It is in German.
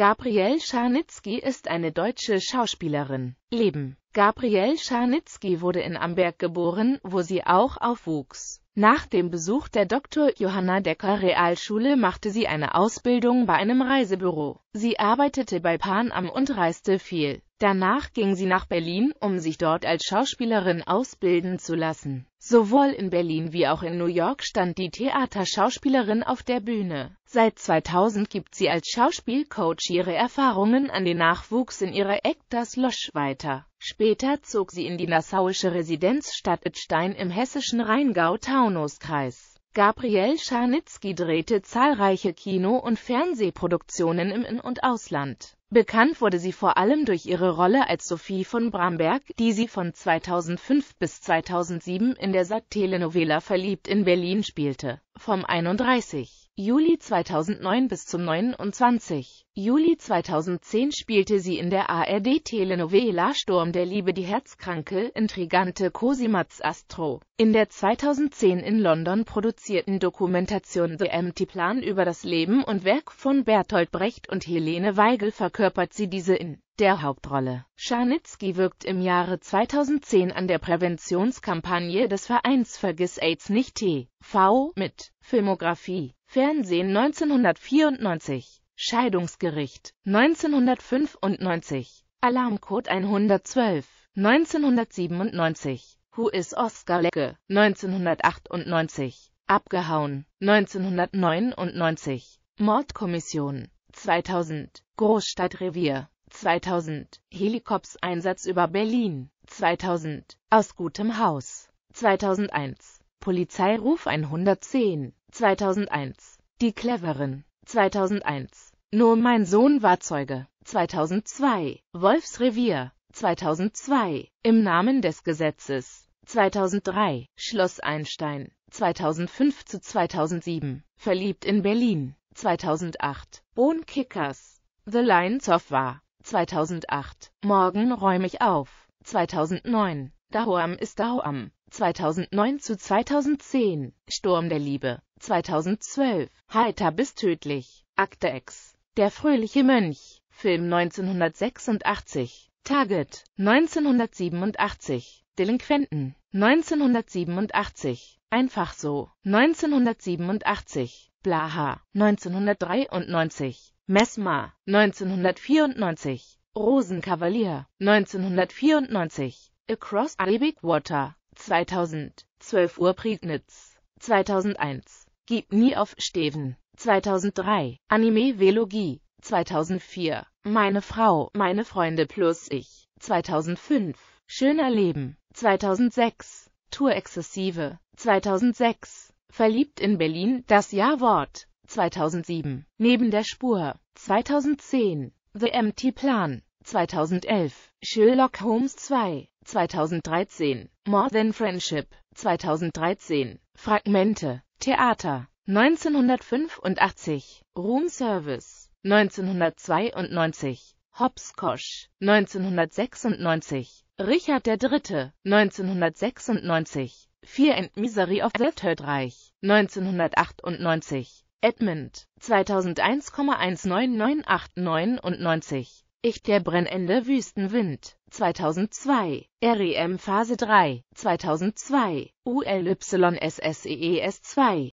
Gabrielle Scharnitzky ist eine deutsche Schauspielerin. Leben Gabrielle Scharnitzky wurde in Amberg geboren, wo sie auch aufwuchs. Nach dem Besuch der Dr. Johanna Decker Realschule machte sie eine Ausbildung bei einem Reisebüro. Sie arbeitete bei Pan Am und reiste viel. Danach ging sie nach Berlin, um sich dort als Schauspielerin ausbilden zu lassen. Sowohl in Berlin wie auch in New York stand die Theaterschauspielerin auf der Bühne. Seit 2000 gibt sie als Schauspielcoach ihre Erfahrungen an den Nachwuchs in ihrer Actors Losch weiter. Später zog sie in die nassauische Residenzstadt Idstein im hessischen Rheingau-Taunus-Kreis. Gabrielle Scharnitzky drehte zahlreiche Kino- und Fernsehproduktionen im In- und Ausland. Bekannt wurde sie vor allem durch ihre Rolle als Sophie von Bramberg, die sie von 2005 bis 2007 in der SAT-Telenovela Verliebt in Berlin spielte. Vom 31. Juli 2009 bis zum 29. Juli 2010 spielte sie in der ARD-Telenovela Sturm der Liebe die herzkranke, intrigante Cosimatz Astro. In der 2010 in London produzierten Dokumentation The Empty Plan über das Leben und Werk von Bertolt Brecht und Helene Weigel verkörpert sie diese in der Hauptrolle. Scharnitzky wirkt im Jahre 2010 an der Präventionskampagne des Vereins Vergiss AIDS nicht TV mit. Filmografie Fernsehen 1994 Scheidungsgericht 1995 Alarmcode 112 1997 Who is Oscar Lecke 1998 Abgehauen. 1999 Mordkommission. 2000 Großstadtrevier. 2000 Helikoptereinsatz über Berlin. 2000 Aus gutem Haus. 2001 Polizeiruf 110 2001 Die Cleveren 2001 Nur mein Sohn war Zeuge. 2002 Wolfsrevier. 2002 Im Namen des Gesetzes. 2003 Schloss Einstein. 2005 zu 2007 Verliebt in Berlin. 2008 Bohnkickers The Lines of War. 2008 Morgen räum ich auf. 2009 Dahoam ist Dahoam 2009 zu 2010 Sturm der Liebe. 2012 Heiter bis tödlich. Akte X Der fröhliche Mönch. Film 1986 Target. 1987 Delinquenten. 1987 Einfach so. 1987 Blaha. 1993 Mesmer. 1994 Rosenkavalier. 1994 Across Arabic Water 2000 12 Uhr Prignitz 2001 Gib nie auf Steven 2003 Anime Velogie 2004 Meine Frau, meine Freunde plus ich 2005 Schöner Leben 2006 Tour Exzessive 2006 Verliebt in Berlin, das Jahrwort 2007 Neben der Spur 2010 The Empty Plan 2011 Sherlock Holmes 2 2013 More Than Friendship 2013 Fragmente Theater 1985 Room Service 1992 Hopskosch 1996 Richard III. 1996 Fear and Misery of the Third Reich 1998 Edmund 2001,19989 Ich der brennende Wüstenwind. 2002 REM Phase 3 2002 ULYSSEES 2